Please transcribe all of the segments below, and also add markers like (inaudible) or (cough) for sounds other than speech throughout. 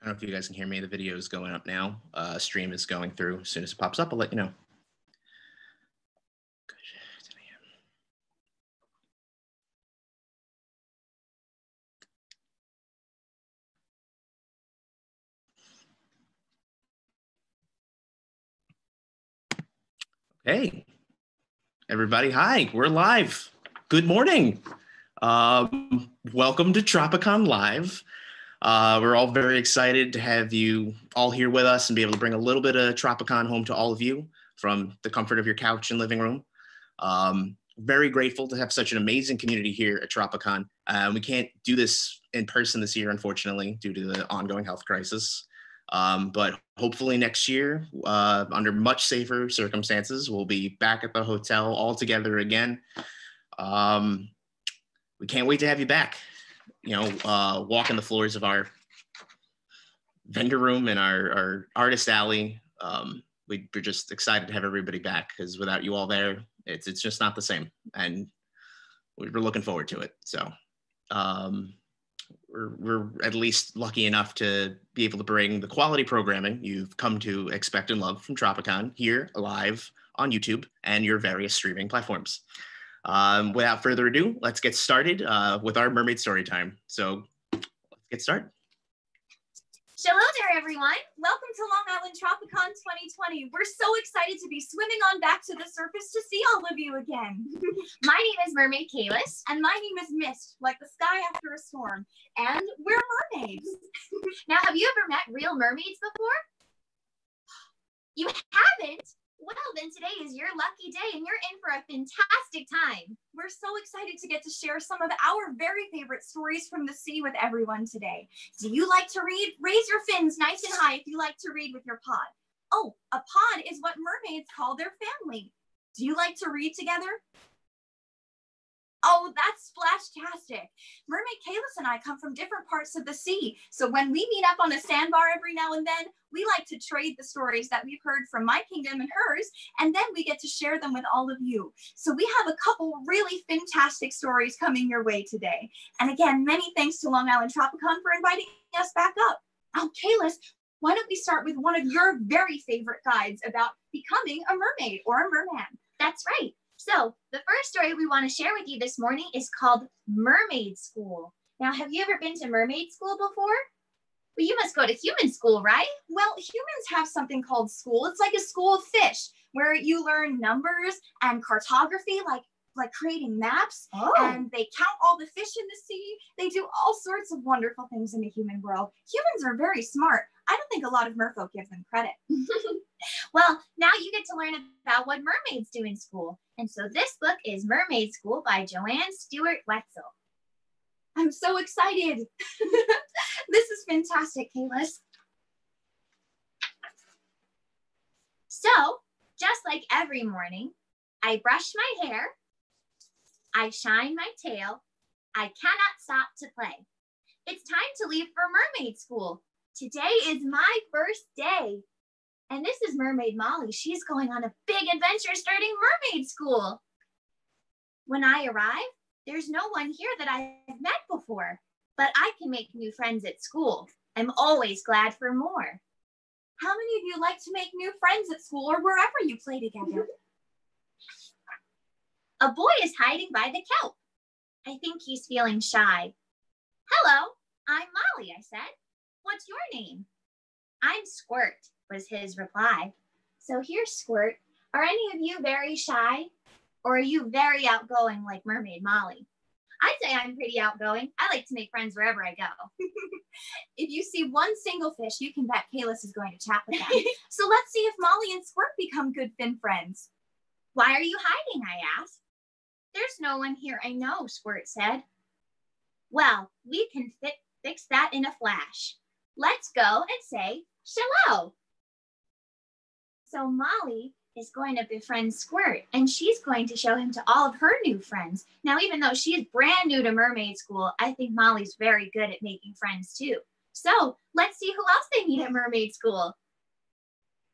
I don't know if you guys can hear me. The video is going up now. Uh, stream is going through. As soon as it pops up, I'll let you know. Hey, everybody. Hi, we're live. Good morning. Um, welcome to Tropicon Live. Uh, we're all very excited to have you all here with us and be able to bring a little bit of Tropicon home to all of you from the comfort of your couch and living room. Um, very grateful to have such an amazing community here at Tropicon. Uh, we can't do this in person this year, unfortunately, due to the ongoing health crisis. Um, but hopefully next year, uh, under much safer circumstances, we'll be back at the hotel all together again. Um, we can't wait to have you back you know, uh, walking the floors of our vendor room and our, our artist alley. Um, we, are just excited to have everybody back because without you all there, it's it's just not the same, and we're looking forward to it. So um, we're we're at least lucky enough to be able to bring the quality programming you've come to expect and love from Tropicon here live on YouTube and your various streaming platforms. Um, without further ado, let's get started uh, with our mermaid story time. So let's get started. Hello there, everyone. Welcome to Long Island Tropicon 2020. We're so excited to be swimming on back to the surface to see all of you again. (laughs) my name is Mermaid Kalis. And my name is Mist, like the sky after a storm. And we're mermaids. (laughs) now, have you ever met real mermaids before? (gasps) You haven't? Well, then today is your lucky day and you're in for a fantastic time. We're so excited to get to share some of our very favorite stories from the sea with everyone today. Do you like to read? Raise your fins nice and high if you like to read with your pod. Oh, a pod is what mermaids call their family. Do you like to read together? Oh, that's splashtastic. Mermaid Kalis and I come from different parts of the sea. So when we meet up on a sandbar every now and then, we like to trade the stories that we've heard from my kingdom and hers, and then we get to share them with all of you. So we have a couple really fantastic stories coming your way today. And again, many thanks to Long Island Tropicon for inviting us back up. Oh, Kalis, why don't we start with one of your very favorite guides about becoming a mermaid or a merman? That's right. So the first story we want to share with you this morning is called Mermaid School. Now, have you ever been to mermaid school before? Well, you must go to human school, right? Well, humans have something called school. It's like a school of fish where you learn numbers and cartography, like like creating maps oh. and they count all the fish in the sea. They do all sorts of wonderful things in the human world. Humans are very smart. I don't think a lot of merfolk give them credit. (laughs) well, now you get to learn about what mermaids do in school. And so this book is Mermaid School by Joanne Stewart Wetzel. I'm so excited. (laughs) this is fantastic, Kalis. So, just like every morning, I brush my hair I shine my tail. I cannot stop to play. It's time to leave for mermaid school. Today is my first day. And this is Mermaid Molly. She's going on a big adventure starting mermaid school. When I arrive, there's no one here that I've met before, but I can make new friends at school. I'm always glad for more. How many of you like to make new friends at school or wherever you play together? A boy is hiding by the kelp. I think he's feeling shy. Hello, I'm Molly, I said. What's your name? I'm Squirt, was his reply. So here's Squirt. Are any of you very shy? Or are you very outgoing like Mermaid Molly? I'd say I'm pretty outgoing. I like to make friends wherever I go. (laughs) if you see one single fish, you can bet Kalis is going to chat with them. (laughs) so let's see if Molly and Squirt become good fin friends. Why are you hiding? I asked. There's no one here I know, Squirt said. Well, we can fi fix that in a flash. Let's go and say hello. So Molly is going to befriend Squirt and she's going to show him to all of her new friends. Now, even though she is brand new to mermaid school, I think Molly's very good at making friends too. So let's see who else they meet at mermaid school.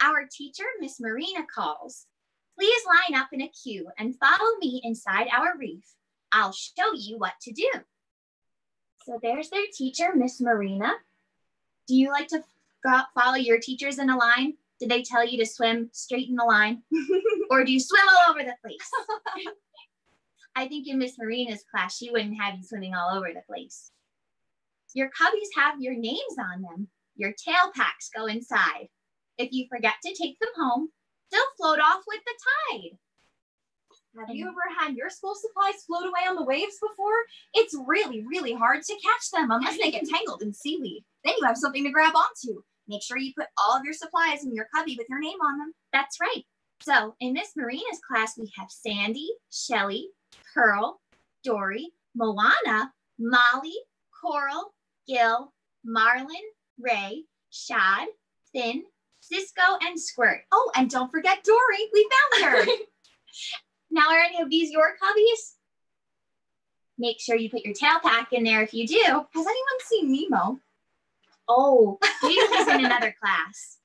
Our teacher, Miss Marina, calls. Please line up in a queue and follow me inside our reef. I'll show you what to do. So there's their teacher, Miss Marina. Do you like to follow your teachers in a line? Did they tell you to swim straight in the line? (laughs) or do you swim all over the place? (laughs) I think in Miss Marina's class, she wouldn't have you swimming all over the place. Your cubbies have your names on them. Your tail packs go inside. If you forget to take them home, they'll float off with the tide. Have you ever had your school supplies float away on the waves before? It's really, really hard to catch them unless they get (laughs) tangled in seaweed. Then you have something to grab onto. Make sure you put all of your supplies in your cubby with your name on them. That's right. So in Miss Marina's class, we have Sandy, Shelly, Pearl, Dory, Moana, Molly, Coral, Gil, Marlin, Ray, Shad, Finn, Cisco, and Squirt. Oh, and don't forget Dory. We found her. (laughs) now, are any of these your cubbies? Make sure you put your tail pack in there if you do. Has anyone seen Nemo? Oh, he's in another class.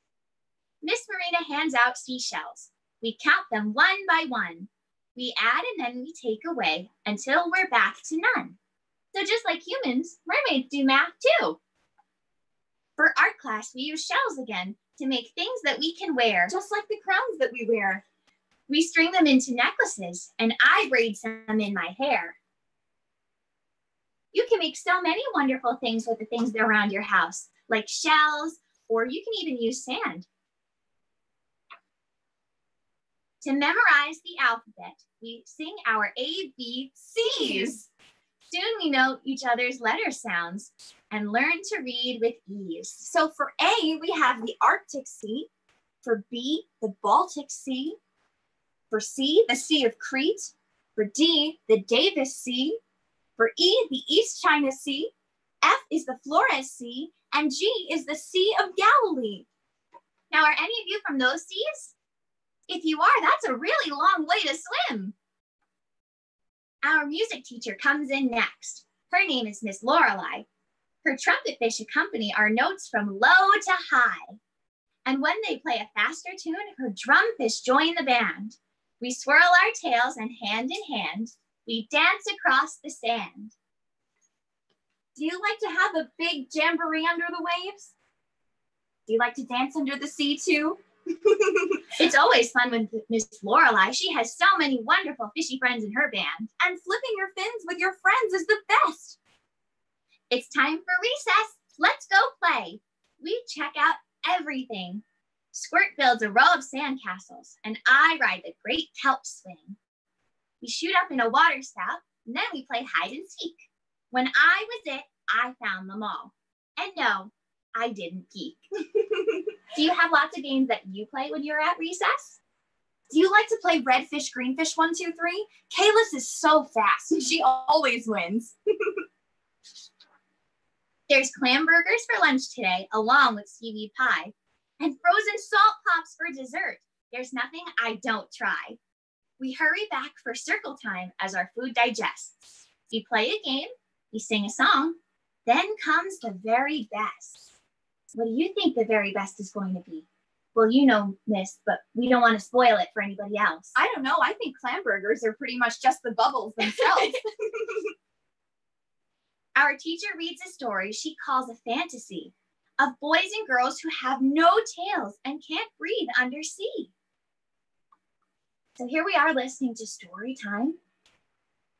Miss Marina hands out seashells. We count them one by one. We add and then we take away until we're back to none. So just like humans, mermaids do math too. For art class, we use shells again to make things that we can wear. Just like the crowns that we wear. We string them into necklaces and I braid some in my hair. You can make so many wonderful things with the things around your house, like shells, or you can even use sand. To memorize the alphabet, we sing our A, B, C's. Soon we know each other's letter sounds and learn to read with ease. So for A, we have the Arctic Sea. For B, the Baltic Sea. For C, the Sea of Crete. For D, the Davis Sea. For E, the East China Sea. F is the Flores Sea. And G is the Sea of Galilee. Now, are any of you from those seas? If you are, that's a really long way to swim. Our music teacher comes in next. Her name is Miss Lorelei. Her trumpet fish accompany our notes from low to high. And when they play a faster tune, her drum fish join the band. We swirl our tails and hand in hand, we dance across the sand. Do you like to have a big jamboree under the waves? Do you like to dance under the sea too? (laughs) it's always fun with Miss Lorelei. She has so many wonderful fishy friends in her band. And flipping your fins with your friends is the best. It's time for recess. Let's go play. We check out everything. Squirt builds a row of sandcastles, and I ride the great kelp swing. We shoot up in a water spout, and then we play hide and seek. When I was it, I found them all. And no, I didn't peek. (laughs) Do you have lots of games that you play when you're at recess? Do you like to play redfish, greenfish, one, two, three? Kalis is so fast. She always wins. (laughs) There's clam burgers for lunch today, along with seaweed pie, and frozen salt pops for dessert. There's nothing I don't try. We hurry back for circle time as our food digests. We play a game, we sing a song, then comes the very best. What do you think the very best is going to be? Well, you know, miss, but we don't want to spoil it for anybody else. I don't know. I think clam burgers are pretty much just the bubbles themselves. (laughs) (laughs) Our teacher reads a story she calls a fantasy of boys and girls who have no tails and can't breathe under sea. So here we are listening to story time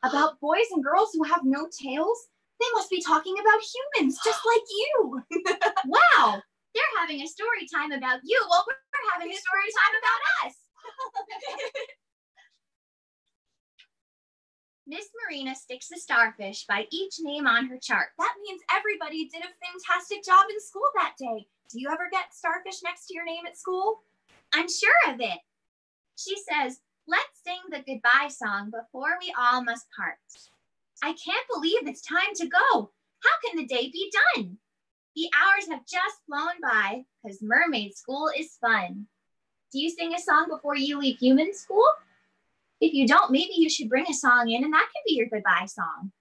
about boys and girls who have no tails they must be talking about humans, just like you. (laughs) wow, they're having a story time about you. Well, we're having a story time about us. (laughs) Miss Marina sticks a starfish by each name on her chart. That means everybody did a fantastic job in school that day. Do you ever get starfish next to your name at school? I'm sure of it. She says, let's sing the goodbye song before we all must part. I can't believe it's time to go. How can the day be done? The hours have just flown by because mermaid school is fun. Do you sing a song before you leave human school? If you don't, maybe you should bring a song in and that can be your goodbye song.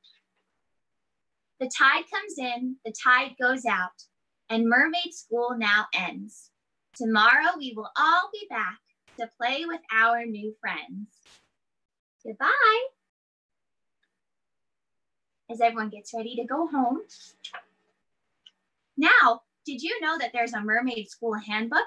The tide comes in, the tide goes out, and mermaid school now ends. Tomorrow we will all be back to play with our new friends. Goodbye as everyone gets ready to go home. Now, Did you know that there's a mermaid school handbook?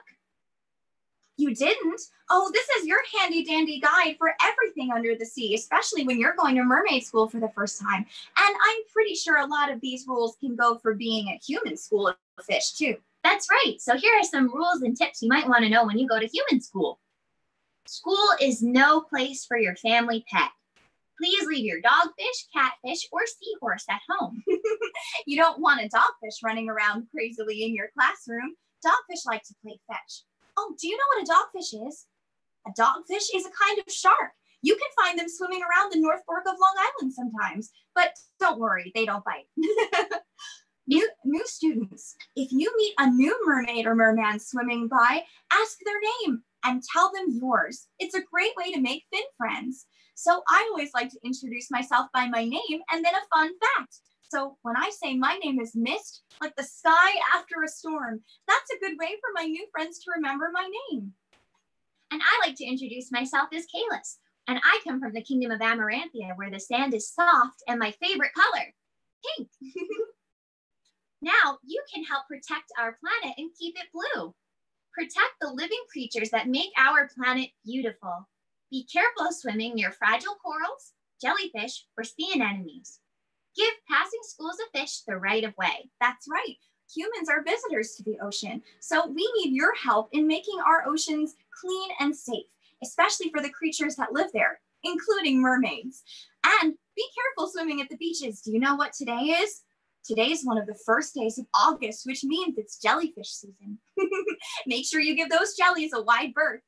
You didn't? Oh, this is your handy dandy guide for everything under the sea, especially when you're going to mermaid school for the first time. And I'm pretty sure a lot of these rules can go for being at human school of fish too. That's right. So here are some rules and tips you might want to know when you go to human school. School is no place for your family pet. Please leave your dogfish, catfish, or seahorse at home. (laughs) you don't want a dogfish running around crazily in your classroom. Dogfish like to play fetch. Oh, do you know what a dogfish is? A dogfish is a kind of shark. You can find them swimming around the North Fork of Long Island sometimes, but don't worry, they don't bite. (laughs) new, new students, if you meet a new mermaid or merman swimming by, ask their name and tell them yours. It's a great way to make fin friends. So I always like to introduce myself by my name and then a fun fact. So when I say my name is Mist, like the sky after a storm, that's a good way for my new friends to remember my name. And I like to introduce myself as Kalis. And I come from the kingdom of Amaranthia, where the sand is soft and my favorite color, pink. (laughs) now you can help protect our planet and keep it blue. Protect the living creatures that make our planet beautiful. Be careful of swimming near fragile corals, jellyfish, or sea anemones. Give passing schools of fish the right of way. That's right. Humans are visitors to the ocean, so we need your help in making our oceans clean and safe, especially for the creatures that live there, including mermaids. And be careful swimming at the beaches. Do you know what today is? Today is one of the first days of August, which means it's jellyfish season. (laughs) Make sure you give those jellies a wide berth.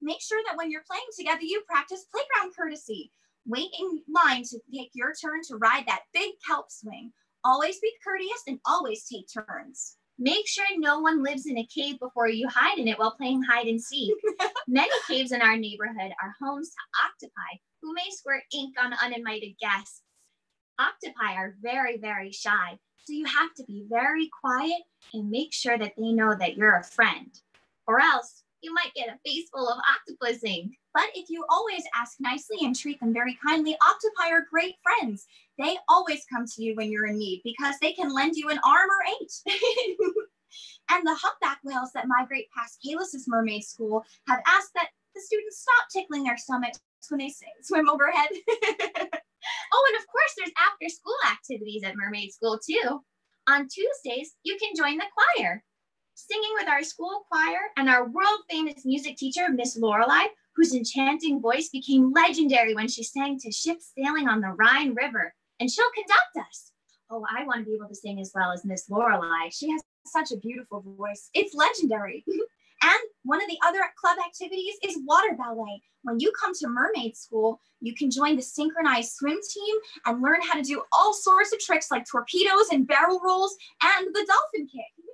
Make sure that when you're playing together, you practice playground courtesy. Wait in line to take your turn to ride that big kelp swing. Always be courteous and always take turns. Make sure no one lives in a cave before you hide in it while playing hide and seek. (laughs) Many caves in our neighborhood are homes to octopi who may squirt ink on uninvited guests. Octopi are very, very shy, so you have to be very quiet and make sure that they know that you're a friend. Or else you might get a face full of octopus ink. But if you always ask nicely and treat them very kindly, octopi are great friends. They always come to you when you're in need because they can lend you an arm or eight. (laughs) and the humpback whales that migrate past Kalis's mermaid school have asked that the students stop tickling their stomachs when they swim overhead. (laughs) oh, and of course, there's after school activities at mermaid school too. On Tuesdays, you can join the choir singing with our school choir and our world famous music teacher, Miss Lorelei, whose enchanting voice became legendary when she sang to ships sailing on the Rhine River. And she'll conduct us. Oh, I want to be able to sing as well as Miss Lorelei. She has such a beautiful voice. It's legendary. (laughs) and one of the other club activities is water ballet. When you come to mermaid school, you can join the synchronized swim team and learn how to do all sorts of tricks like torpedoes and barrel rolls and the dolphin kick.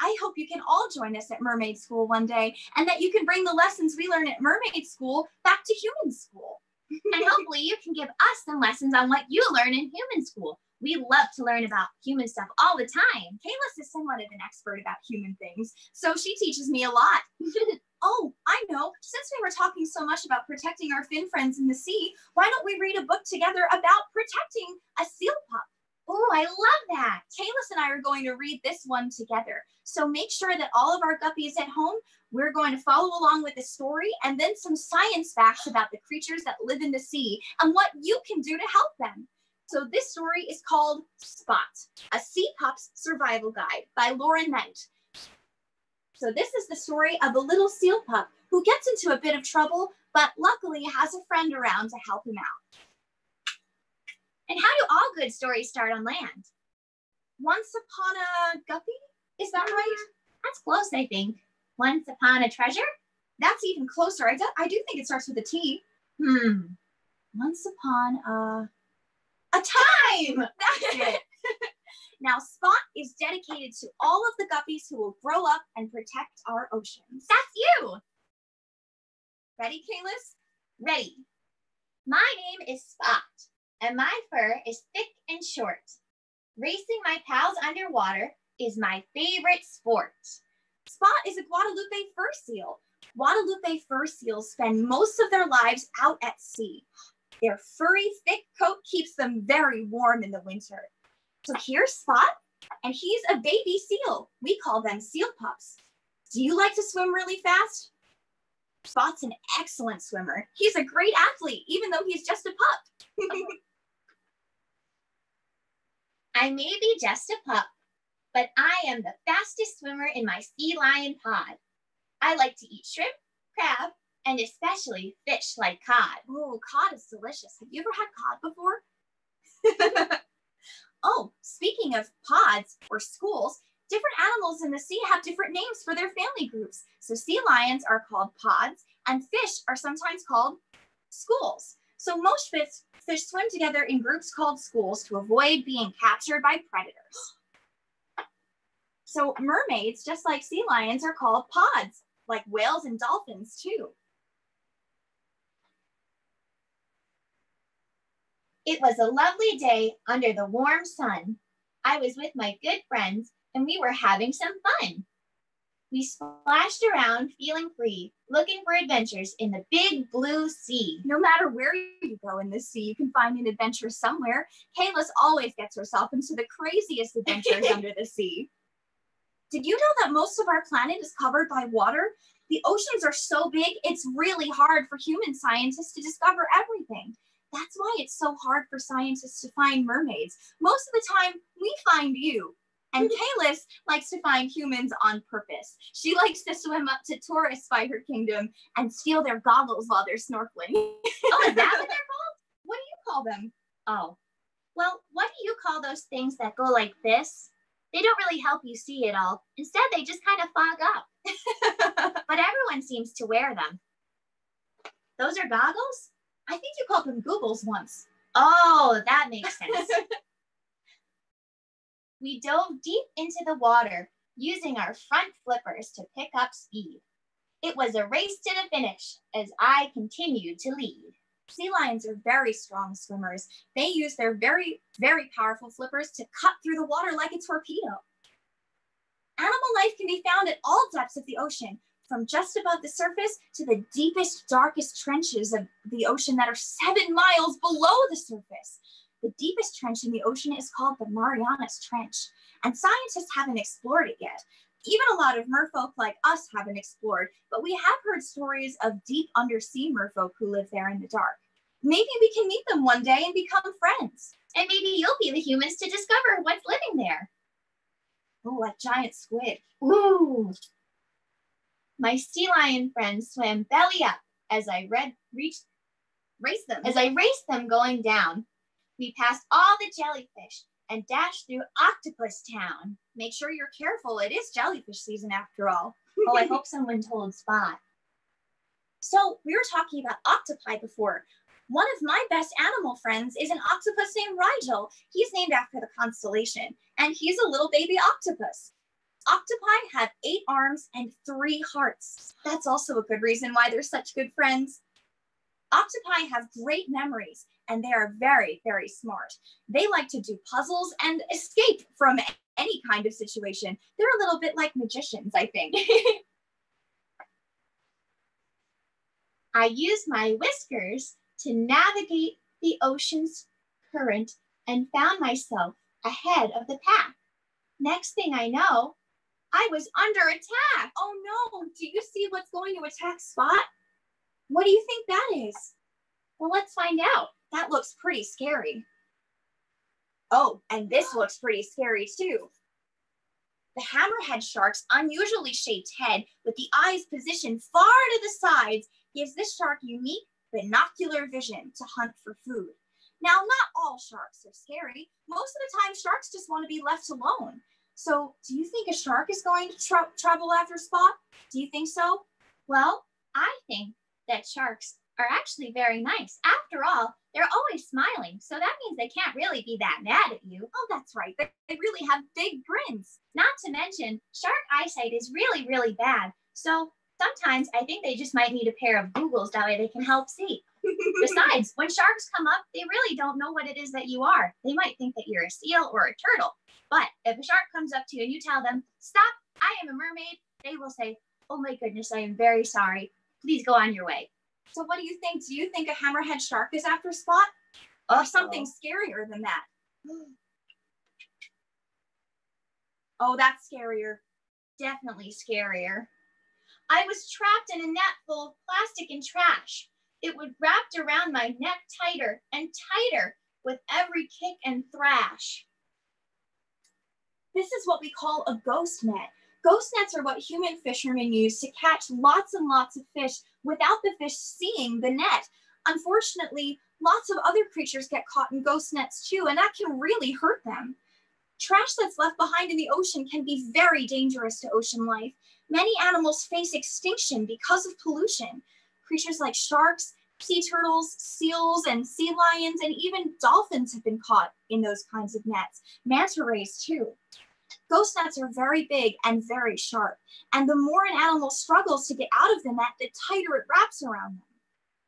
I hope you can all join us at Mermaid School one day and that you can bring the lessons we learn at Mermaid School back to human school. (laughs) and hopefully you can give us some lessons on what you learn in human school. We love to learn about human stuff all the time. Kalis is somewhat of an expert about human things, so she teaches me a lot. (laughs) oh, I know. Since we were talking so much about protecting our fin friends in the sea, why don't we read a book together about protecting a seal pup? Oh, I love that. Kalis and I are going to read this one together. So make sure that all of our guppies at home, we're going to follow along with the story and then some science facts about the creatures that live in the sea and what you can do to help them. So this story is called Spot, a Sea Pup's Survival Guide by Lauren Knight. So this is the story of a little seal pup who gets into a bit of trouble, but luckily has a friend around to help him out. And how do all good stories start on land? Once upon a guppy? Is that right? That's close, I think. Once upon a treasure? That's even closer. I do, I do think it starts with a T. Hmm. Once upon a a time. That's it. (laughs) now, Spot is dedicated to all of the guppies who will grow up and protect our oceans. That's you. Ready, Kalis? Ready. My name is Spot and my fur is thick and short. Racing my pals underwater is my favorite sport. Spot is a Guadalupe fur seal. Guadalupe fur seals spend most of their lives out at sea. Their furry, thick coat keeps them very warm in the winter. So here's Spot. and he's a baby seal. We call them seal pups. Do you like to swim really fast? Spot's an excellent swimmer. He's a great athlete, even though he's just a pup. (laughs) I may be just a pup, but I am the fastest swimmer in my sea lion pod. I like to eat shrimp, crab, and especially fish like cod. Oh, cod is delicious. Have you ever had cod before? (laughs) oh, speaking of pods or schools, different animals in the sea have different names for their family groups. So sea lions are called pods and fish are sometimes called schools. So most fish, fish swim together in groups called schools to avoid being captured by predators. So mermaids, just like sea lions, are called pods, like whales and dolphins too. It was a lovely day under the warm sun. I was with my good friends and we were having some fun. We splashed around feeling free, looking for adventures in the big blue sea. No matter where you go in the sea, you can find an adventure somewhere. Kalis always gets herself into the craziest adventures (laughs) under the sea. Did you know that most of our planet is covered by water? The oceans are so big, it's really hard for human scientists to discover everything. That's why it's so hard for scientists to find mermaids. Most of the time, we find you. And (laughs) Kalis likes to find humans on purpose. She likes to swim up to tourists by her kingdom and steal their goggles while they're snorkeling. (laughs) Oh, is that what they're called? what do you call them? Oh, well, what do you call those things that go like this? They don't really help you see it all. Instead, they just kind of fog up. (laughs) but everyone seems to wear them. Those are goggles? I think you called them Googles once. Oh, that makes sense. (laughs) we dove deep into the water using our front flippers to pick up speed. It was a race to the finish as I continued to lead. Sea lions are very strong swimmers. They use their very, very powerful flippers to cut through the water like a torpedo. Animal life can be found at all depths of the ocean, from just above the surface to the deepest, darkest trenches of the ocean that are seven miles below the surface. The deepest trench in the ocean is called the Marianas Trench, and scientists haven't explored it yet. Even a lot of merfolk like us haven't explored, but we have heard stories of deep undersea merfolk who live there in the dark. Maybe we can meet them one day and become friends. And maybe you'll be the humans to discover what's living there. Oh, like giant squid. Ooh. My sea lion friends swam belly up as I read, reached, Race them. as I raced them going down. We passed all the jellyfish and dashed through Octopus Town. Make sure you're careful. It is jellyfish season after all. Oh, I hope someone told Spot. So we were talking about octopi before. One of my best animal friends is an octopus named Rigel. He's named after the constellation, and he's a little baby octopus. Octopi have eight arms and three hearts. That's also a good reason why they're such good friends. Octopi have great memories and they are very, very smart. They like to do puzzles and escape from any kind of situation. They're a little bit like magicians, I think. (laughs) I used my whiskers to navigate the ocean's current and found myself ahead of the pack. Next thing I know, I was under attack. oh no, do you see what's going to attack Spot? What do you think that is? Well, let's find out. That looks pretty scary. Oh, and this looks pretty scary too. The hammerhead shark's unusually shaped head with the eyes positioned far to the sides gives this shark unique binocular vision to hunt for food. Now, not all sharks are scary. Most of the time, sharks just want to be left alone. So, do you think a shark is going to tra- travel after Spot? Do you think so? Well, I think that sharks are actually very nice. After all, they're always smiling, so that means they can't really be that mad at you. Oh, that's right. They, they really have big grins. Not to mention, shark eyesight is really, really bad. So sometimes I think they just might need a pair of Googles that way they can help see. Besides, when sharks come up, they really don't know what it is that you are. They might think that you're a seal or a turtle. But if a shark comes up to you and you tell them, Stop, I am a mermaid, they will say, Oh my goodness, I am very sorry. Please go on your way. So, what do you think? Do you think a hammerhead shark is after Spot? Or oh. something scarier than that? Oh, that's scarier. Definitely scarier. I was trapped in a net full of plastic and trash. It would wrapped around my neck tighter and tighter with every kick and thrash. This is what we call a ghost net. Ghost nets are what human fishermen use to catch lots and lots of fish without the fish seeing the net. Unfortunately, lots of other creatures get caught in ghost nets too, and that can really hurt them. Trash that's left behind in the ocean can be very dangerous to ocean life. Many animals face extinction because of pollution. Creatures like sharks, sea turtles, seals, and sea lions, and even dolphins have been caught in those kinds of nets. Manta rays, too. Ghost nets are very big and very sharp, and the more an animal struggles to get out of the net, the tighter it wraps around them.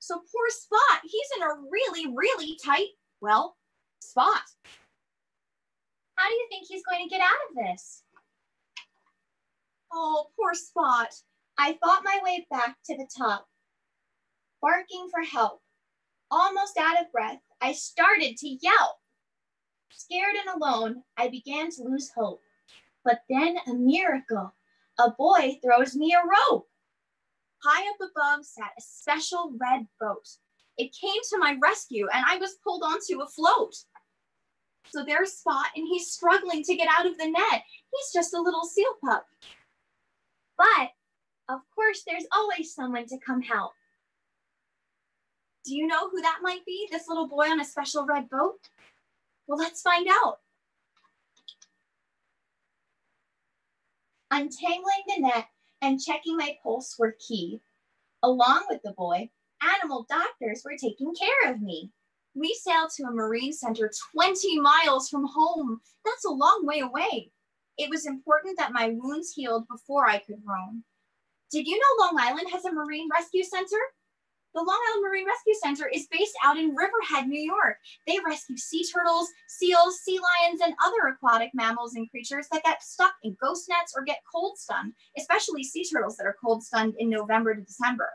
So poor Spot, he's in a really, really tight, well, spot. How do you think he's going to get out of this? Oh, poor Spot. I fought my way back to the top, barking for help. Almost out of breath, I started to yelp. Scared and alone, I began to lose hope. But then a miracle. A boy throws me a rope. High up above sat a special red boat. It came to my rescue and I was pulled onto a float. So there's Spot and he's struggling to get out of the net. He's just a little seal pup. But of course, there's always someone to come help. Do you know who that might be? This little boy on a special red boat? Well, let's find out. Untangling the net and checking my pulse were key. Along with the boy, animal doctors were taking care of me. We sailed to a marine center 20 miles from home. That's a long way away. It was important that my wounds healed before I could roam. Did you know Long Island has a marine rescue center? The Long Island Marine Rescue Center is based out in Riverhead, New York. They rescue sea turtles, seals, sea lions, and other aquatic mammals and creatures that get stuck in ghost nets or get cold stunned, especially sea turtles that are cold stunned in November to December.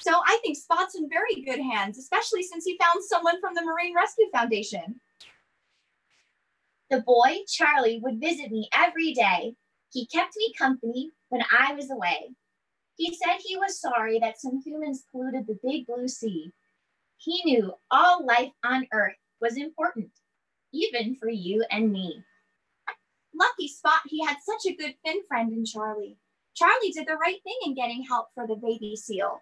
So I think Spot's in very good hands, especially since he found someone from the Marine Rescue Foundation. The boy, Charlie, would visit me every day. He kept me company when I was away. He said he was sorry that some humans polluted the big blue sea. He knew all life on Earth was important, even for you and me. Lucky Spot, he had such a good fin friend in Charlie. Charlie did the right thing in getting help for the baby seal.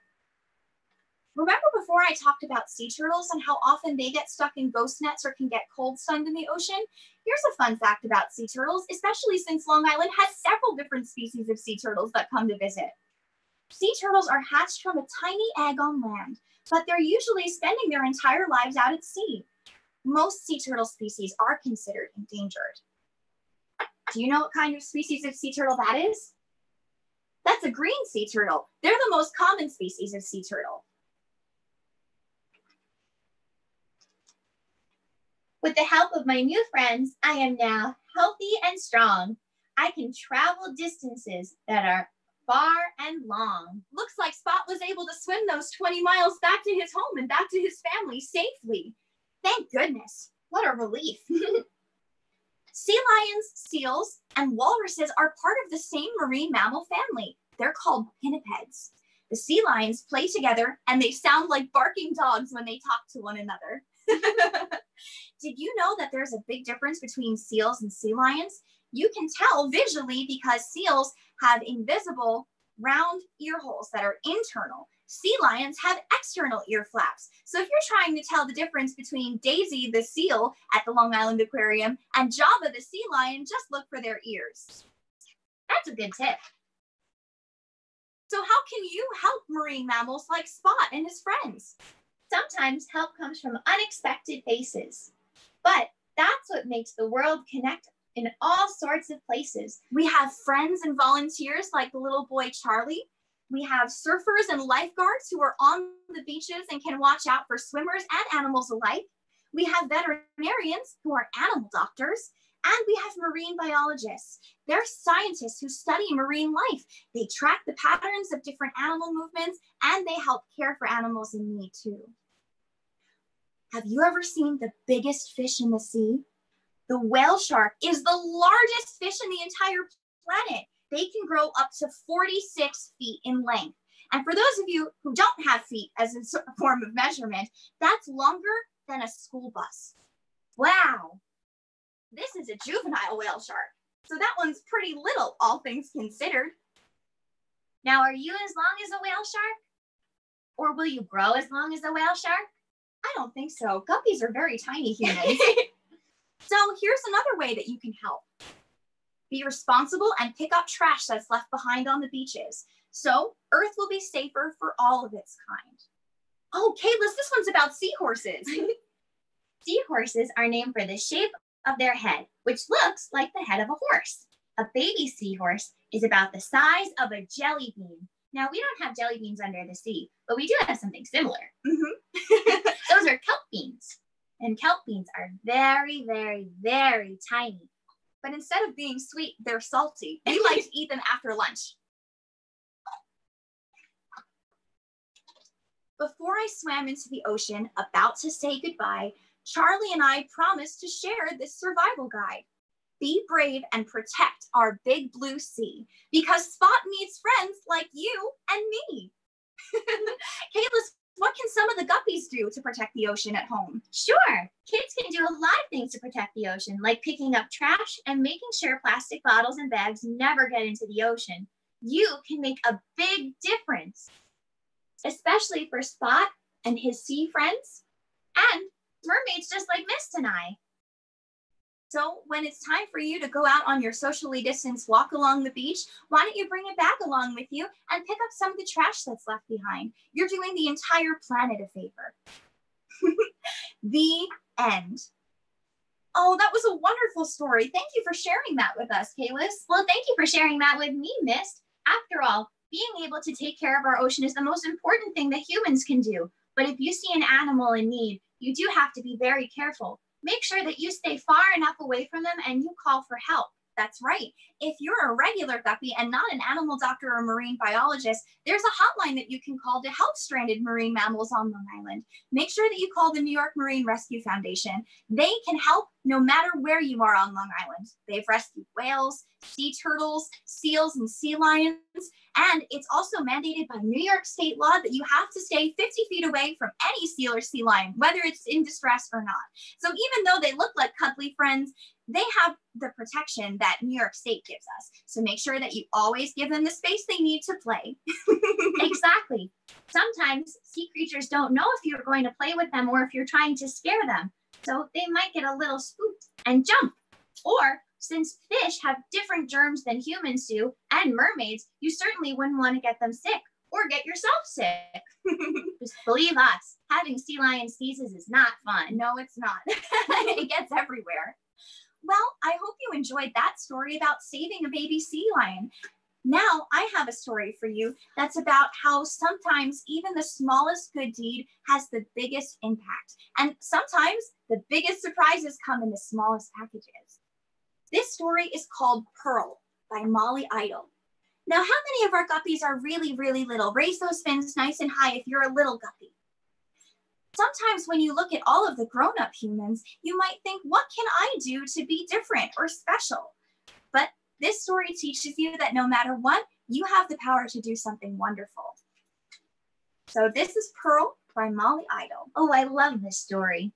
Remember before I talked about sea turtles and how often they get stuck in ghost nets or can get cold stunned in the ocean? Here's a fun fact about sea turtles, especially since Long Island has several different species of sea turtles that come to visit. Sea turtles are hatched from a tiny egg on land, but they're usually spending their entire lives out at sea. Most sea turtle species are considered endangered. Do you know what kind of species of sea turtle that is? That's a green sea turtle. They're the most common species of sea turtle. With the help of my new friends, I am now healthy and strong. I can travel distances that are far and long. Looks like Spot was able to swim those 20 miles back to his home and back to his family safely. Thank goodness. What a relief. (laughs) sea lions, seals, and walruses are part of the same marine mammal family. They're called pinnipeds. The sea lions play together and they sound like barking dogs when they talk to one another. (laughs) Did you know that there's a big difference between seals and sea lions? You can tell visually because seals have invisible round ear holes that are internal. Sea lions have external ear flaps. So if you're trying to tell the difference between Daisy the seal at the Long Island Aquarium and Java the sea lion, just look for their ears. That's a good tip. So how can you help marine mammals like Spot and his friends? Sometimes help comes from unexpected faces. But that's what makes the world connect in all sorts of places. We have friends and volunteers like the little boy Charlie. We have surfers and lifeguards who are on the beaches and can watch out for swimmers and animals alike. We have veterinarians who are animal doctors. And we have marine biologists. They're scientists who study marine life. They track the patterns of different animal movements and they help care for animals in need too. Have you ever seen the biggest fish in the sea? The whale shark is the largest fish in the entire planet. They can grow up to 46 feet in length. And for those of you who don't have feet as a (laughs) form of measurement, that's longer than a school bus. Wow. This is a juvenile whale shark. So that one's pretty little, all things considered. Now, are you as long as a whale shark? Or will you grow as long as a whale shark? I don't think so. Guppies are very tiny (laughs) humans. (laughs) so here's another way that you can help. Be responsible and pick up trash that's left behind on the beaches. So Earth will be safer for all of its kind. Oh, Kalis, this one's about seahorses. (laughs) seahorses are named for the shape of their head, which looks like the head of a horse. A baby seahorse is about the size of a jelly bean. Now, we don't have jelly beans under the sea, but we do have something similar. Mm-hmm. (laughs) Those are kelp beans. And kelp beans are very, very, very tiny. But instead of being sweet, they're salty. We (laughs) like to eat them after lunch. Before I swam into the ocean, about to say goodbye, Charlie and I promised to share this survival guide. Be brave and protect our big blue sea because Spot needs friends like you and me. (laughs) Kalis, what can some of the guppies do to protect the ocean at home? Sure. Kids can do a lot of things to protect the ocean, like picking up trash and making sure plastic bottles and bags never get into the ocean. You can make a big difference, especially for Spot and his sea friends and mermaids just like Mist and I. So when it's time for you to go out on your socially distanced walk along the beach, why don't you bring a bag along with you and pick up some of the trash that's left behind? You're doing the entire planet a favor. (laughs) the end. Oh, that was a wonderful story. Thank you for sharing that with us, Kalis. Well, thank you for sharing that with me, Mist. After all, being able to take care of our ocean is the most important thing that humans can do. But if you see an animal in need, you do have to be very careful. Make sure that you stay far enough away from them and you call for help. That's right. If you're a regular guppy and not an animal doctor or marine biologist, there's a hotline that you can call to help stranded marine mammals on Long Island. Make sure that you call the New York Marine Rescue Foundation. They can help no matter where you are on Long Island. They've rescued whales, sea turtles, seals, and sea lions. And it's also mandated by New York state law that you have to stay 50 feet away from any seal or sea lion, whether it's in distress or not. So even though they look like cuddly friends, they have the protection that New York State gives us. So make sure that you always give them the space they need to play. (laughs) exactly. Sometimes sea creatures don't know if you're going to play with them or if you're trying to scare them. So they might get a little spooked and jump. Or since fish have different germs than humans do and mermaids, you certainly wouldn't want to get them sick or get yourself sick. (laughs) Just believe us, having sea lion sneezes is not fun. No, it's not. (laughs) (laughs) it gets everywhere. Well, I hope you enjoyed that story about saving a baby sea lion. Now I have a story for you that's about how sometimes even the smallest good deed has the biggest impact. And sometimes the biggest surprises come in the smallest packages. This story is called Pearl by Molly Idle. Now, how many of our guppies are really, really little? Raise those fins nice and high if you're a little guppy. Sometimes when you look at all of the grown-up humans, you might think, what can I do to be different or special? But this story teaches you that no matter what, you have the power to do something wonderful. So this is Pearl by Molly Idle. Oh, I love this story.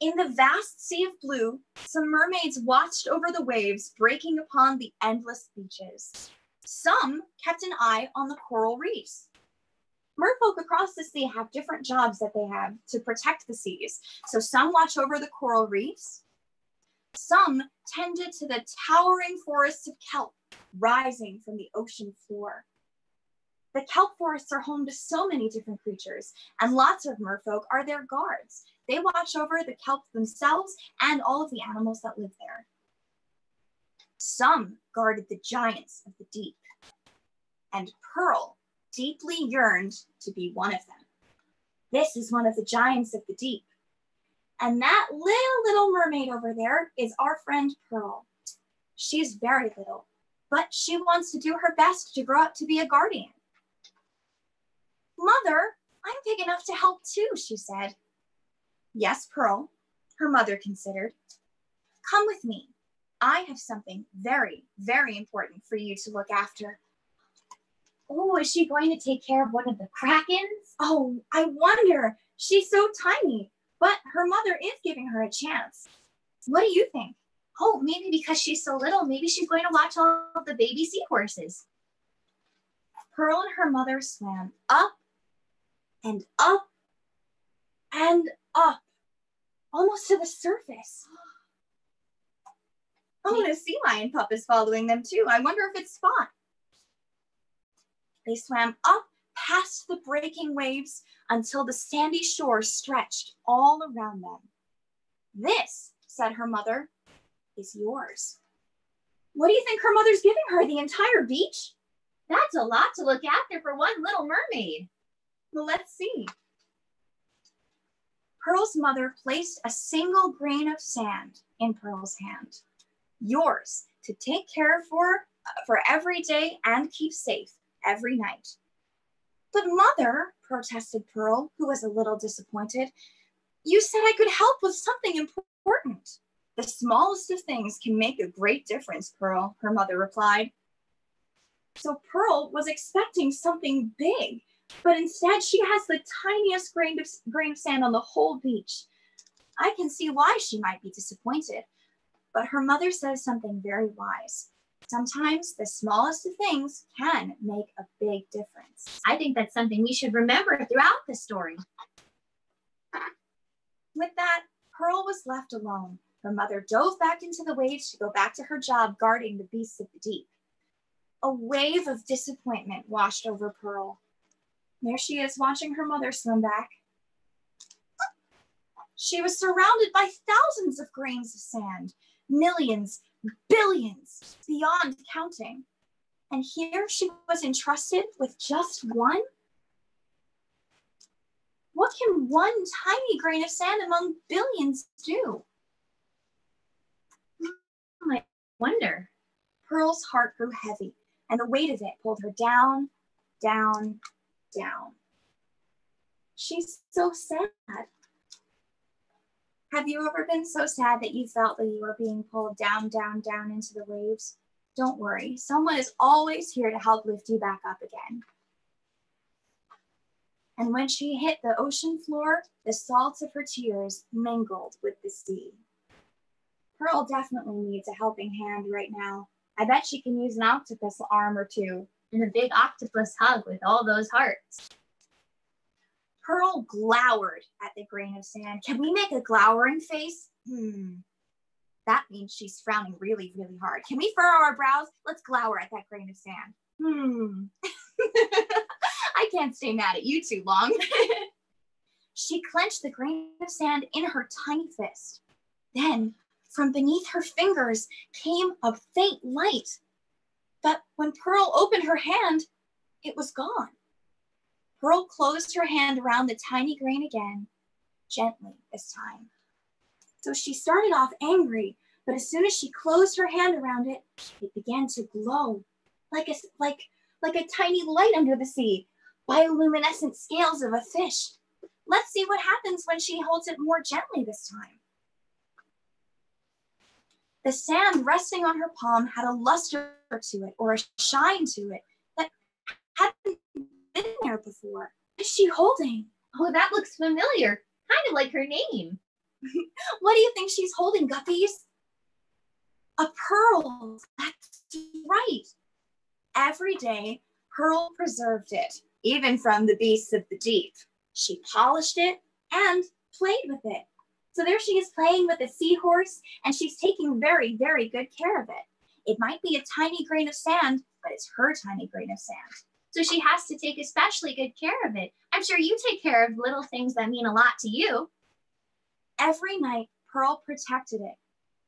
In the vast sea of blue, some mermaids watched over the waves breaking upon the endless beaches. Some kept an eye on the coral reefs. Merfolk across the sea have different jobs that they have to protect the seas. So some watch over the coral reefs. Some tended to the towering forests of kelp rising from the ocean floor. The kelp forests are home to so many different creatures, and lots of merfolk are their guards. They watch over the kelp themselves and all of the animals that live there. Some guarded the giants of the deep, and Pearl deeply yearned to be one of them. This is one of the giants of the deep. And that little, little mermaid over there is our friend Pearl. She's very little, but she wants to do her best to grow up to be a guardian. Mother, I'm big enough to help too, she said. Yes, Pearl, her mother considered. Come with me. I have something very, very important for you to look after. Oh, is she going to take care of one of the krakens? Oh, I wonder. She's so tiny, but her mother is giving her a chance. What do you think? Oh, maybe because she's so little, maybe she's going to watch all the baby seahorses. Pearl and her mother swam up and up and up, almost to the surface. (gasps) Oh, and a sea lion pup is following them too. I wonder if it's Spot. They swam up past the breaking waves until the sandy shore stretched all around them. This, said her mother, is yours. What do you think her mother's giving her? The entire beach? That's a lot to look after for one little mermaid. Well, let's see. Pearl's mother placed a single grain of sand in Pearl's hand. Yours to take care for for every day and keep safe every night. But mother, protested Pearl, who was a little disappointed, you said I could help with something important. The smallest of things can make a great difference, Pearl, her mother replied. So Pearl was expecting something big, but instead she has the tiniest grain of, grain of sand on the whole beach. I can see why she might be disappointed, but her mother says something very wise. Sometimes the smallest of things can make a big difference. I think that's something we should remember throughout the story. With that, Pearl was left alone. Her mother dove back into the waves to go back to her job guarding the beasts of the deep. A wave of disappointment washed over Pearl. There she is watching her mother swim back. She was surrounded by thousands of grains of sand, millions, billions, beyond counting. And here she was entrusted with just one? What can one tiny grain of sand among billions do? Hmm, I wonder. Pearl's heart grew heavy, and the weight of it pulled her down, down, down. She's so sad. Have you ever been so sad that you felt that you were being pulled down, down, down into the waves? Don't worry, someone is always here to help lift you back up again. And when she hit the ocean floor, the salt of her tears mingled with the sea. Pearl definitely needs a helping hand right now. I bet she can use an octopus arm or two. And a big octopus hug with all those hearts. Pearl glowered at the grain of sand. Can we make a glowering face? Hmm. That means she's frowning really, really hard. Can we furrow our brows? Let's glower at that grain of sand. Hmm. (laughs) I can't stay mad at you too long. (laughs) she clenched the grain of sand in her tiny fist. Then, from beneath her fingers came a faint light. But when Pearl opened her hand, it was gone. Pearl closed her hand around the tiny grain again, gently this time. So she started off angry, but as soon as she closed her hand around it, it began to glow like a, like, like a tiny light under the sea, bioluminescent scales of a fish. Let's see what happens when she holds it more gently this time. The sand resting on her palm had a luster to it or a shine to it that hadn't been there before. What is she holding? Oh, that looks familiar. Kind of like her name. (laughs) what do you think she's holding, Guppies? A pearl. That's right. Every day, Pearl preserved it, even from the beasts of the deep. She polished it and played with it. So there she is playing with a seahorse, and she's taking very, very good care of it. It might be a tiny grain of sand, but it's her tiny grain of sand. So she has to take especially good care of it. I'm sure you take care of little things that mean a lot to you. Every night, Pearl protected it,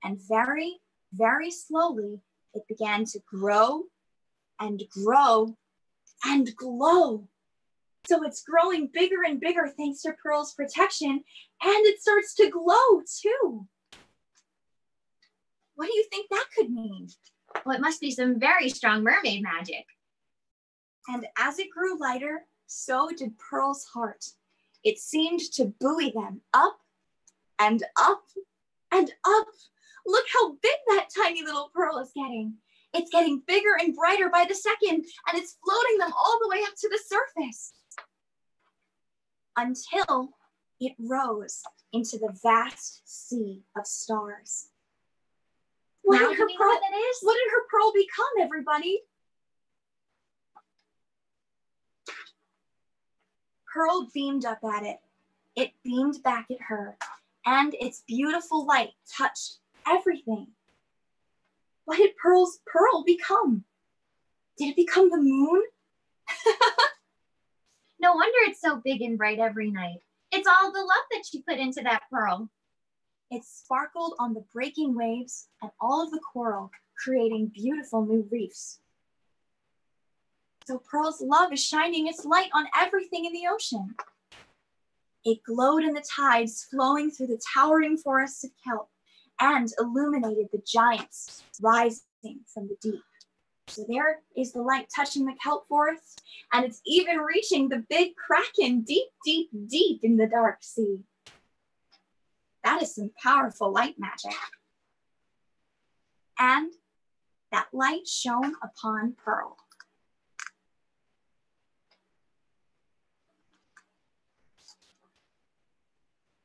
and very, very slowly, it began to grow and grow and glow. So it's growing bigger and bigger thanks to Pearl's protection, and it starts to glow too. What do you think that could mean? Well, it must be some very strong mermaid magic. And as it grew lighter, so did Pearl's heart. It seemed to buoy them up and up and up Look how big that tiny little pearl is getting. It's getting bigger and brighter by the second, and it's floating them all the way up to the surface until it rose into the vast sea of stars. What now did her pearl, what did her pearl become, everybody? Pearl beamed up at it. It beamed back at her, and its beautiful light touched everything. What did Pearl's pearl become? Did it become the moon? (laughs) No wonder it's so big and bright every night. It's all the love that she put into that pearl. It sparkled on the breaking waves and all of the coral, creating beautiful new reefs. So Pearl's love is shining its light on everything in the ocean. It glowed in the tides flowing through the towering forests of kelp and illuminated the giants rising from the deep. So there is the light touching the kelp forest, and it's even reaching the big kraken deep, deep, deep in the dark sea. That is some powerful light magic. And that light shone upon Pearl.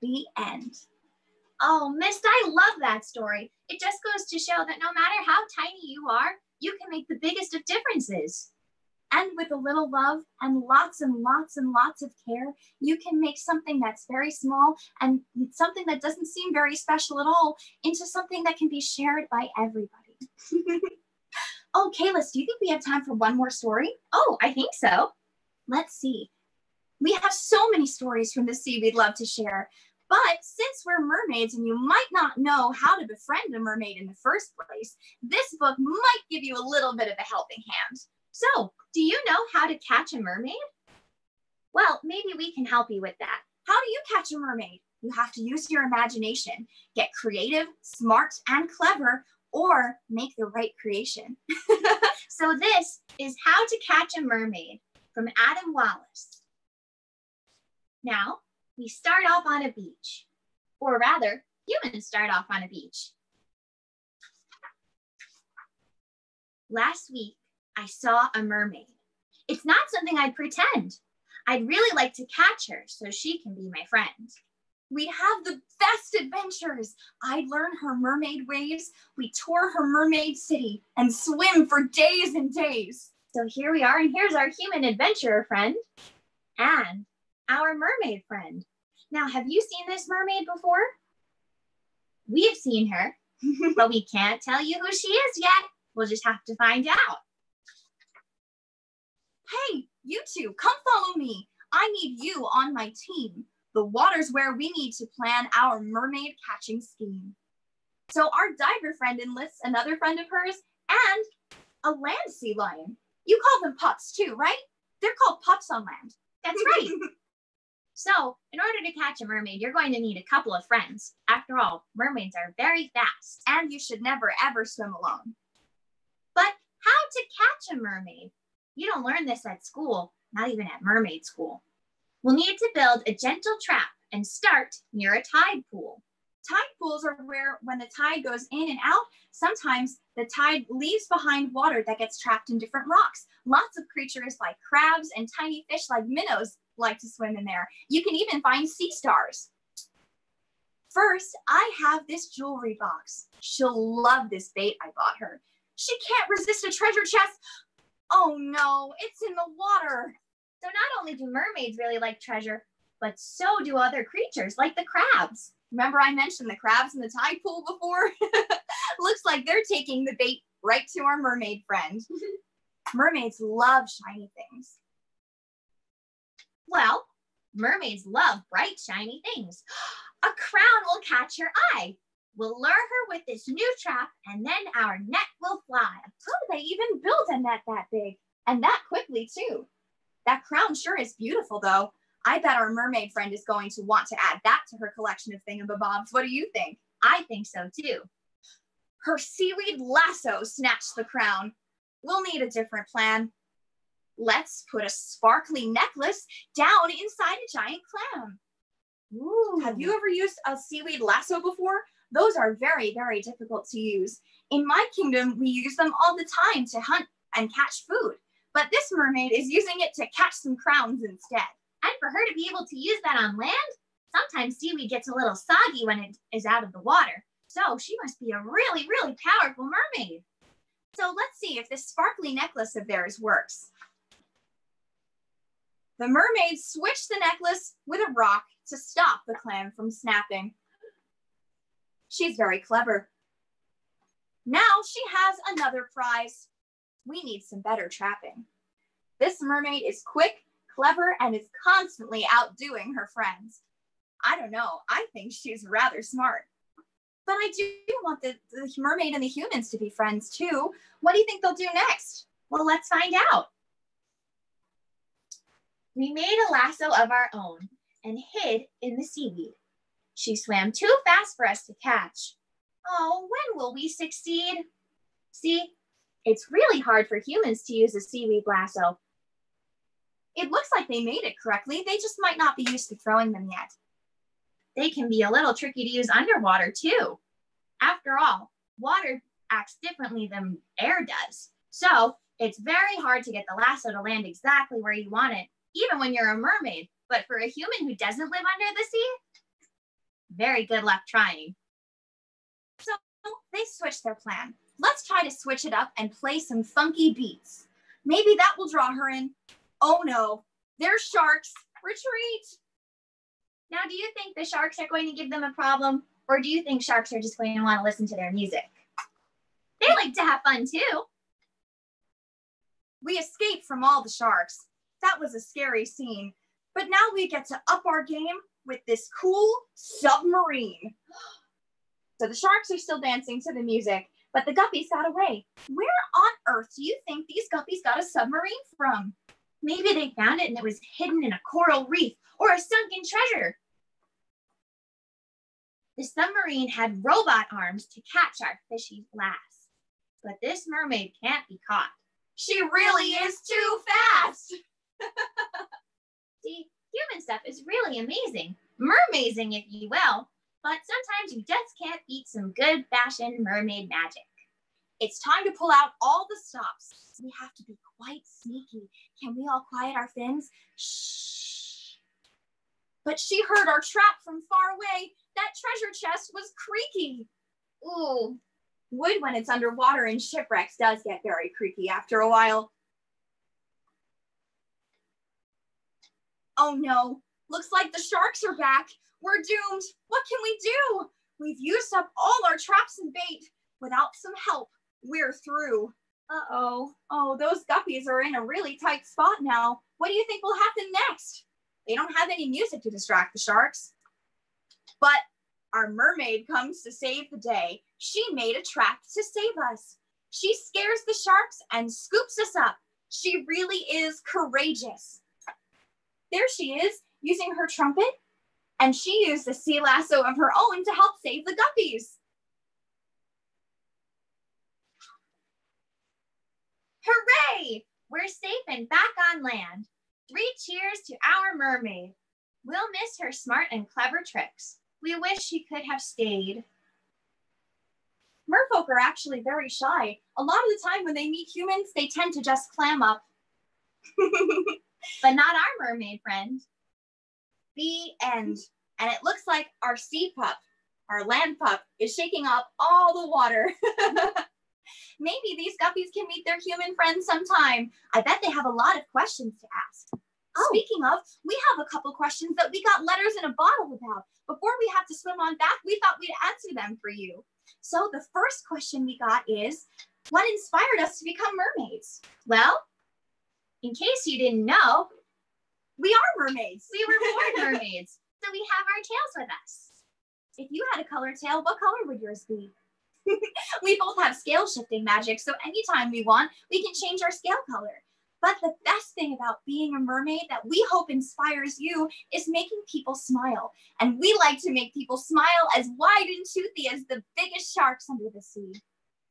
The end. Oh, Mist, I love that story. It just goes to show that no matter how tiny you are, you can make the biggest of differences. And with a little love and lots and lots and lots of care, you can make something that's very small and something that doesn't seem very special at all into something that can be shared by everybody. (laughs) oh, Kalis, do you think we have time for one more story? Oh, I think so. Let's see. We have so many stories from the sea we'd love to share. But since we're mermaids and you might not know how to befriend a mermaid in the first place, this book might give you a little bit of a helping hand. So, do you know how to catch a mermaid? Well, maybe we can help you with that. How do you catch a mermaid? You have to use your imagination, get creative, smart, and clever, or make the right creation. (laughs) So, this is How to Catch a Mermaid from Adam Wallace. Now, we start off on a beach, or rather, humans start off on a beach. Last week, I saw a mermaid. It's not something I'd pretend. I'd really like to catch her so she can be my friend. We'd have the best adventures. I'd learn her mermaid ways. We tour her mermaid city and swim for days and days. So here we are, and here's our human adventurer friend and our mermaid friend. Now, have you seen this mermaid before? We've seen her, (laughs) but we can't tell you who she is yet. We'll just have to find out. Hey, you two, come follow me. I need you on my team. The water's where we need to plan our mermaid catching scheme. So our diver friend enlists another friend of hers and a land sea lion. You call them pups too, right? They're called pups on land. That's right. (laughs) So, in order to catch a mermaid, you're going to need a couple of friends. After all, mermaids are very fast. and you should never ever swim alone. But how to catch a mermaid? You don't learn this at school, not even at mermaid school. We'll need to build a gentle trap and start near a tide pool. Tide pools are where, when the tide goes in and out, sometimes the tide leaves behind water that gets trapped in different rocks. Lots of creatures like crabs and tiny fish like minnows like to swim in there. You can even find sea stars. First, I have this jewelry box. She'll love this bait I bought her. She can't resist a treasure chest. Oh no, it's in the water. So, not only do mermaids really like treasure, but so do other creatures like the crabs. Remember, I mentioned the crabs in the tide pool before? (laughs) Looks like they're taking the bait right to our mermaid friend. (laughs) Mermaids love shiny things. Well, mermaids love bright, shiny things. (gasps) A crown will catch her eye. We'll lure her with this new trap, and then our net will fly. Oh, they even built a net that big and that quickly, too. That crown sure is beautiful, though. I bet our mermaid friend is going to want to add that to her collection of thingamabobs. What do you think? I think so too. Her seaweed lasso snatched the crown. We'll need a different plan. Let's put a sparkly necklace down inside a giant clam. Ooh. Have you ever used a seaweed lasso before? Those are very, very difficult to use. In my kingdom, we use them all the time to hunt and catch food. But this mermaid is using it to catch some crowns instead. And for her to be able to use that on land, sometimes seaweed gets a little soggy when it is out of the water. So she must be a really, really powerful mermaid. So let's see if this sparkly necklace of theirs works. The mermaid switched the necklace with a rock to stop the clam from snapping. She's very clever. Now she has another prize. We need some better trapping. This mermaid is quick, clever, and is constantly outdoing her friends. I don't know, I think she's rather smart. But I do want the, the mermaid and the humans to be friends too. What do you think they'll do next? Well, let's find out. We made a lasso of our own and hid in the seaweed. She swam too fast for us to catch. Oh, when will we succeed? See, it's really hard for humans to use a seaweed lasso. It looks like they made it correctly. They just might not be used to throwing them yet. They can be a little tricky to use underwater too. After all, water acts differently than air does. So it's very hard to get the lasso to land exactly where you want it, even when you're a mermaid. But for a human who doesn't live under the sea, very good luck trying. So they switched their plan. Let's try to switch it up and play some funky beats. Maybe that will draw her in. Oh no, there's sharks. Retreat. Now, do you think the sharks are going to give them a problem? Or do you think sharks are just going to want to listen to their music? They like to have fun too. We escaped from all the sharks. That was a scary scene. But now we get to up our game with this cool submarine. So the sharks are still dancing to the music, but the guppies got away. Where on earth do you think these guppies got a submarine from? Maybe they found it and it was hidden in a coral reef or a sunken treasure. The submarine had robot arms to catch our fishy lass. But this mermaid can't be caught. She really is too fast. (laughs) See, human stuff is really amazing. Mermazing, if you will. But sometimes you just can't beat some good fashioned mermaid magic. It's time to pull out all the stops. We have to be quite sneaky. Can we all quiet our fins? Shh. But she heard our trap from far away. That treasure chest was creaky. Ooh, wood when it's underwater in shipwrecks does get very creaky after a while. Oh no, looks like the sharks are back. We're doomed. What can we do? We've used up all our traps and bait. Without some help, we're through. Uh-oh. Oh, those guppies are in a really tight spot now. What do you think will happen next? They don't have any music to distract the sharks. But our mermaid comes to save the day. She made a trap to save us. She scares the sharks and scoops us up. She really is courageous. There she is, using her trumpet, and she used a sea lasso of her own to help save the guppies. Hooray! We're safe and back on land. Three cheers to our mermaid. We'll miss her smart and clever tricks. We wish she could have stayed. Merfolk are actually very shy. A lot of the time when they meet humans, they tend to just clam up. (laughs) but not our mermaid friend. The end. And it looks like our sea pup, our land pup, is shaking off all the water. (laughs) Maybe these guppies can meet their human friends sometime. I bet they have a lot of questions to ask. Oh. Speaking of, we have a couple questions that we got letters in a bottle about. Before we have to swim on back, we thought we'd answer them for you. So the first question we got is, what inspired us to become mermaids? Well, in case you didn't know, we are mermaids. We were born mermaids. (laughs) So we have our tails with us. If you had a color tail, what color would yours be? (laughs) we both have scale shifting magic, so anytime we want, we can change our scale color. But the best thing about being a mermaid that we hope inspires you is making people smile. And we like to make people smile as wide and toothy as the biggest sharks under the sea.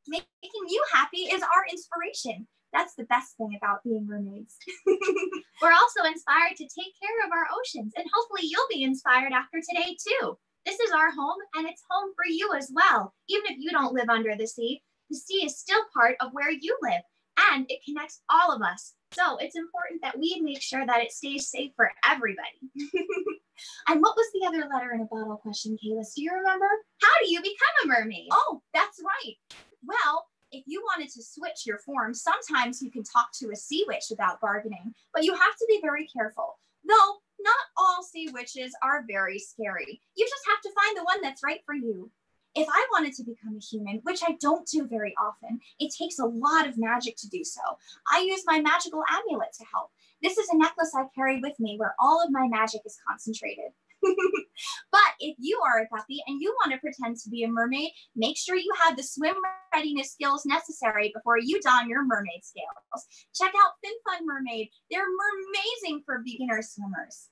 Making you happy is our inspiration. That's the best thing about being mermaids. (laughs) We're also inspired to take care of our oceans, and hopefully, you'll be inspired after today, too. This is our home and it's home for you as well. Even if you don't live under the sea, the sea is still part of where you live and it connects all of us. So it's important that we make sure that it stays safe for everybody. (laughs) and what was the other letter in a bottle question, Kalis? Do you remember? How do you become a mermaid? Oh, that's right. Well, if you wanted to switch your form, sometimes you can talk to a sea witch without bargaining, but you have to be very careful. Though not all sea witches are very scary. You just have to find the one that's right for you. If I wanted to become a human, which I don't do very often, it takes a lot of magic to do so. I use my magical amulet to help. This is a necklace I carry with me where all of my magic is concentrated. But if you are a guppy and you want to pretend to be a mermaid, make sure you have the swim readiness skills necessary before you don your mermaid scales. Check out FinFun Mermaid. They're amazing for beginner swimmers.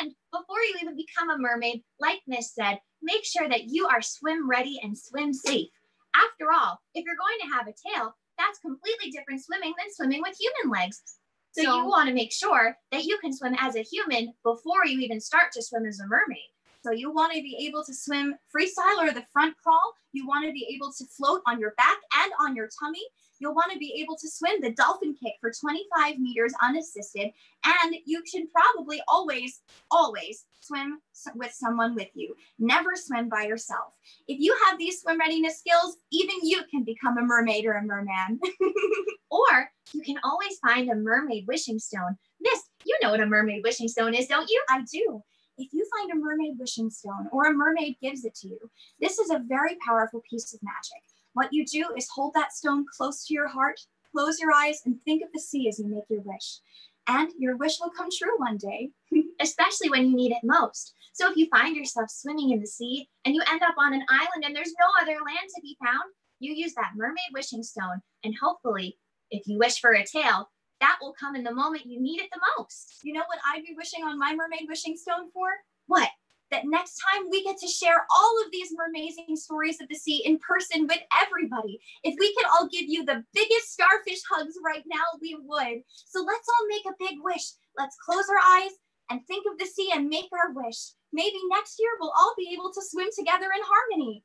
And before you even become a mermaid, like Miss said, make sure that you are swim ready and swim safe. After all, if you're going to have a tail, that's completely different swimming than swimming with human legs. So, so you want to make sure that you can swim as a human before you even start to swim as a mermaid. So you want to be able to swim freestyle or the front crawl. You want to be able to float on your back and on your tummy. You'll want to be able to swim the dolphin kick for 25 meters unassisted. And you should probably always, always swim with someone with you. Never swim by yourself. If you have these swim readiness skills, even you can become a mermaid or a merman. (laughs) or you can always find a mermaid wishing stone. Miss, you know what a mermaid wishing stone is, don't you? I do. If you find a mermaid wishing stone or a mermaid gives it to you, this is a very powerful piece of magic. What you do is hold that stone close to your heart, close your eyes, and think of the sea as you make your wish. And your wish will come true one day, (laughs) especially when you need it most. So if you find yourself swimming in the sea and you end up on an island and there's no other land to be found, you use that mermaid wishing stone. And hopefully, if you wish for a tail, that will come in the moment you need it the most. You know what I'd be wishing on my mermaid wishing stone for? What? That next time we get to share all of these amazing stories of the sea in person with everybody. If we could all give you the biggest starfish hugs right now, we would. So let's all make a big wish. Let's close our eyes and think of the sea and make our wish. Maybe next year we'll all be able to swim together in harmony.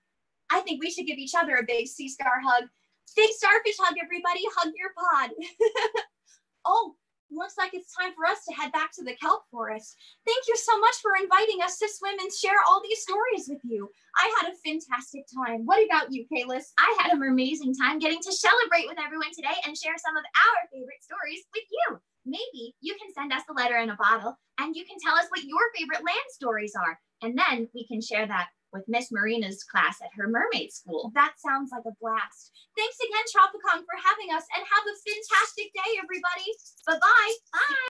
I think we should give each other a big sea star hug. Big starfish hug, everybody. Hug your pod. (laughs) oh, looks like it's time for us to head back to the kelp forest. Thank you so much for inviting us to swim and share all these stories with you. I had a fantastic time. What about you, Kalis? I had an amazing time getting to celebrate with everyone today and share some of our favorite stories with you. Maybe you can send us a letter in a bottle and you can tell us what your favorite land stories are. And then we can share that with Miss Marina's class at her mermaid school. That sounds like a blast. Thanks again, Tropic Con, for having us and have a fantastic day, everybody. Bye, bye bye.